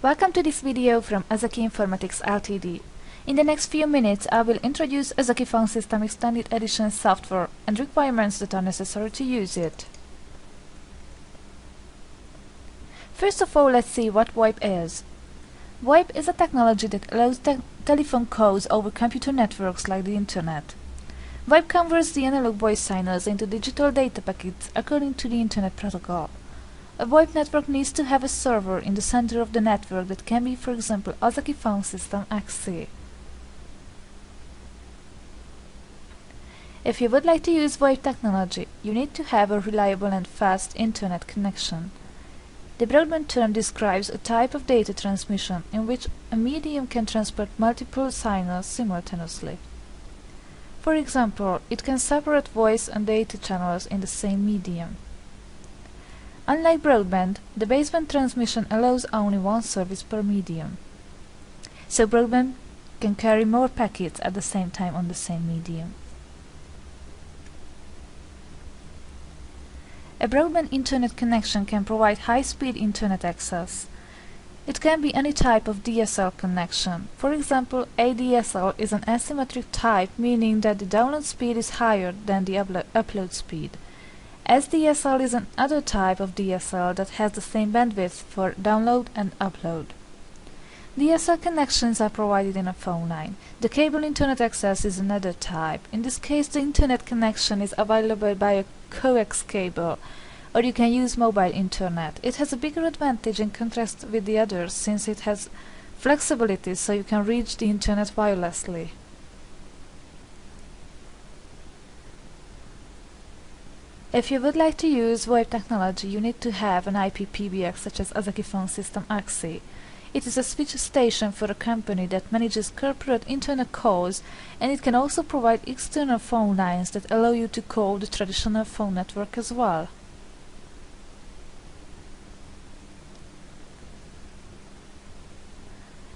Welcome to this video from Ozeki Informatics Ltd. In the next few minutes I will introduce Ozeki Phone System Extended Edition software and requirements that are necessary to use it. First of all let's see what VoIP is. VoIP is a technology that allows te telephone calls over computer networks like the Internet. VoIP converts the analog voice signals into digital data packets according to the Internet protocol. A VoIP network needs to have a server in the center of the network that can be, for example, Ozeki Phone System XE. If you would like to use VoIP technology, you need to have a reliable and fast Internet connection. The broadband term describes a type of data transmission in which a medium can transport multiple signals simultaneously. For example, it can separate voice and data channels in the same medium. Unlike broadband, the baseband transmission allows only one service per medium. So broadband can carry more packets at the same time on the same medium. A broadband internet connection can provide high-speed internet access. It can be any type of DSL connection. For example, ADSL is an asymmetric type, meaning that the download speed is higher than the upload speed. SDSL is another type of DSL that has the same bandwidth for download and upload. DSL connections are provided in a phone line. The cable internet access is another type. In this case the internet connection is available by a coax cable or you can use mobile internet. It has a bigger advantage in contrast with the others since it has flexibility so you can reach the internet wirelessly. If you would like to use VoIP technology, you need to have an IP PBX such as Ozeki Phone System XE. It is a switch station for a company that manages corporate internet calls and it can also provide external phone lines that allow you to call the traditional phone network as well.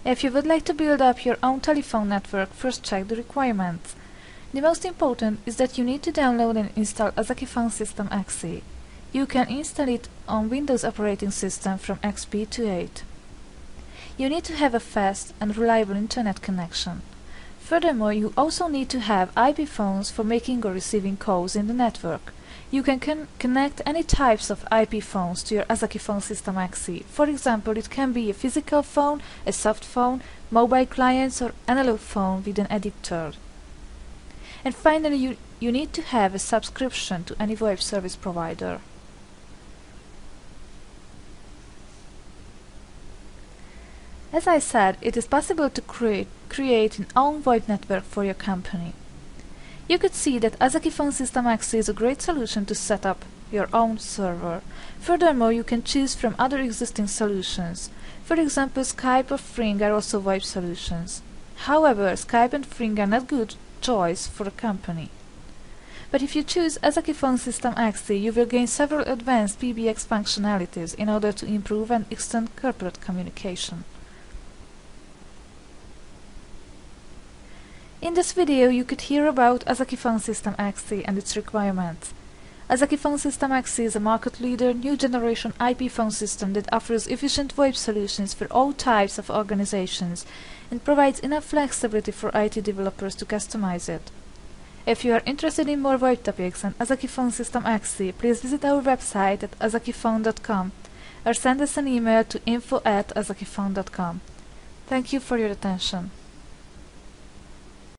If you would like to build up your own telephone network, first check the requirements. The most important is that you need to download and install Ozeki Phone System XE. You can install it on Windows operating system from XP to 8. You need to have a fast and reliable internet connection. Furthermore, you also need to have IP phones for making or receiving calls in the network. You can con connect any types of IP phones to your Ozeki Phone System XE. For example, it can be a physical phone, a soft phone, mobile clients or analog phone with an adapter. And finally, you, you need to have a subscription to any VoIP service provider. As I said, it is possible to create, create an own VoIP network for your company. You could see that Ozeki Phone System XE is a great solution to set up your own server. Furthermore, you can choose from other existing solutions. For example, Skype or Fring are also VoIP solutions. However, Skype and Fring are not good choice for a company. But if you choose Ozeki Phone System XE, you will gain several advanced PBX functionalities in order to improve and extend corporate communication. In this video you could hear about Ozeki Phone System XE and its requirements. Ozeki Phone System XE is a market leader, new generation IP phone system that offers efficient VoIP solutions for all types of organizations and provides enough flexibility for IT developers to customize it. If you are interested in more VoIP topics on Ozeki Phone System XE, please visit our website at ozekiphone.com or send us an email to info at ozekiphone.com. Thank you for your attention.